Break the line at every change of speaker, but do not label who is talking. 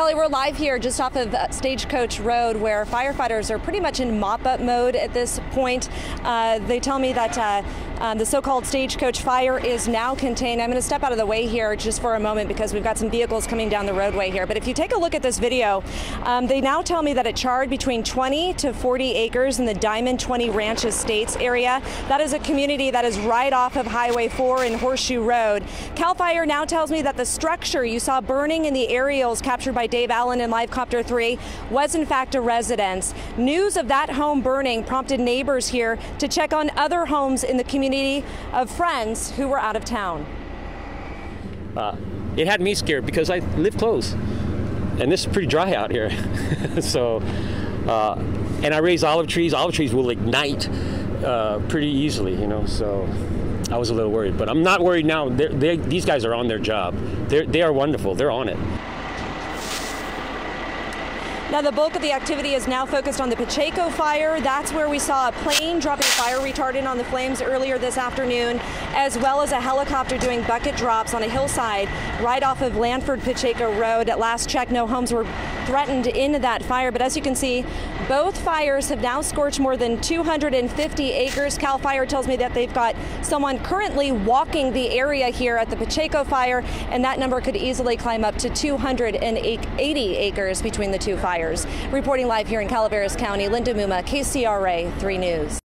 Kelly, we're live here just off of uh, Stagecoach Road where firefighters are pretty much in mop up mode at this point. Uh, they tell me that uh, um, the so called Stagecoach fire is now contained. I'm going to step out of the way here just for a moment because we've got some vehicles coming down the roadway here. But if you take a look at this video, um, they now tell me that it charred between 20 to 40 acres in the Diamond 20 Ranch Estates area. That is a community that is right off of Highway 4 and Horseshoe Road. CAL FIRE now tells me that the structure you saw burning in the aerials captured by Dave Allen in Livecopter 3 was in fact a residence. News of that home burning prompted neighbors here to check on other homes in the community of friends who were out of town.
Uh, it had me scared because I live close, and this is pretty dry out here. so, uh, and I raise olive trees. Olive trees will ignite uh, pretty easily, you know. So. I was a little worried, but I'm not worried now. They're, these guys are on their job. They're, they are wonderful. They're on it.
Now, the bulk of the activity is now focused on the Pacheco fire. That's where we saw a plane dropping fire retardant on the flames earlier this afternoon, as well as a helicopter doing bucket drops on a hillside right off of Lanford Pacheco Road. At last check, no homes were threatened in that fire, but as you can see, both fires have now scorched more than 250 acres. CAL FIRE tells me that they've got someone currently walking the area here at the Pacheco fire, and that number could easily climb up to 280 acres between the two fires. Reporting live here in Calaveras County, Linda Mumma, KCRA 3 News.